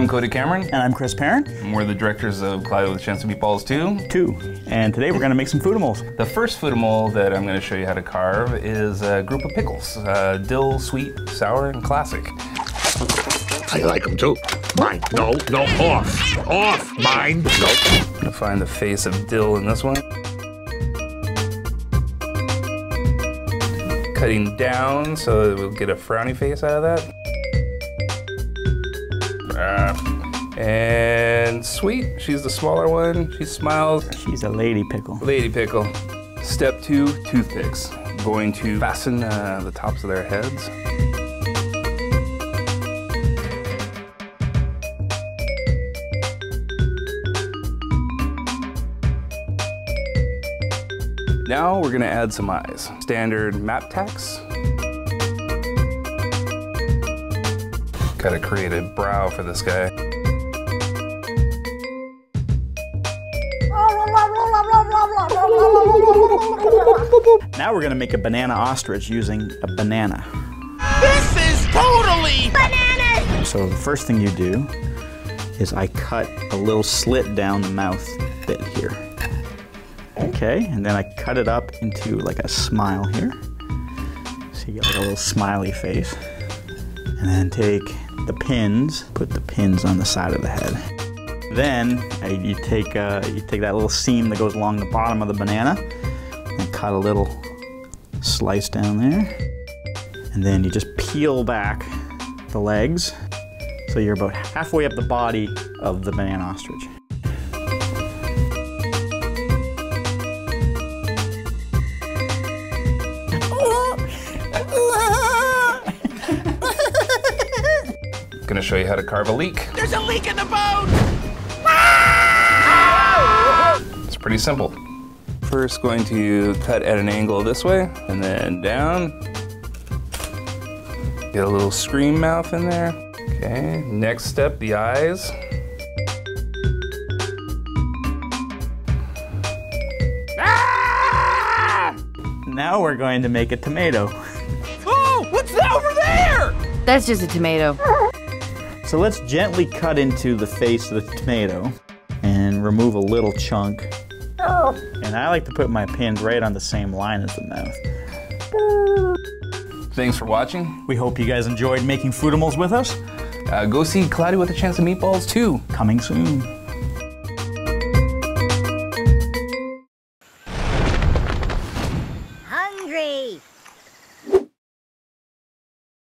I'm Cody Cameron, And I'm Kris Pearn, and we're the directors of Cloudy with a Chance to of Meatballs 2. too. And today we're going to make some foodimals. The first foodimal that I'm going to show you how to carve is a group of pickles uh, dill, sweet, sour, and classic. I like them too. Mine. No, no, off. Off. Mine. No. I'm going to find the face of dill in this one. Cutting down so that we'll get a frowny face out of that. And sweet, she's the smaller one. She smiles. She's a lady pickle. Lady pickle. Step two, toothpicks. Going to fasten uh, the tops of their heads. Now we're gonna add some eyes. Standard map tacks. Gotta create a brow for this guy. Now we're going to make a banana ostrich using a banana. This is totally bananas. So the first thing you do is I cut a little slit down the mouth bit here. Okay, and then I cut it up into like a smile here. So you get like a little smiley face. And then take the pins, put the pins on the side of the head. Then uh, you take uh, you take that little seam that goes along the bottom of the banana and cut a little slice down there. And then you just peel back the legs. So you're about halfway up the body of the banana ostrich. Gonna show you how to carve a leek. There's a leak in the boat. It's pretty simple. First, going to cut at an angle this way and then down. Get a little scream mouth in there. Okay, next step, the eyes. Ah! Now we're going to make a tomato. Oh, what's that over there? That's just a tomato. So let's gently cut into the face of the tomato and remove a little chunk. And I like to put my pins right on the same line as the mouth. Thanks for watching. We hope you guys enjoyed making foodimals with us. Uh, go see Cloudy with a Chance of Meatballs too. Coming soon. Hungry.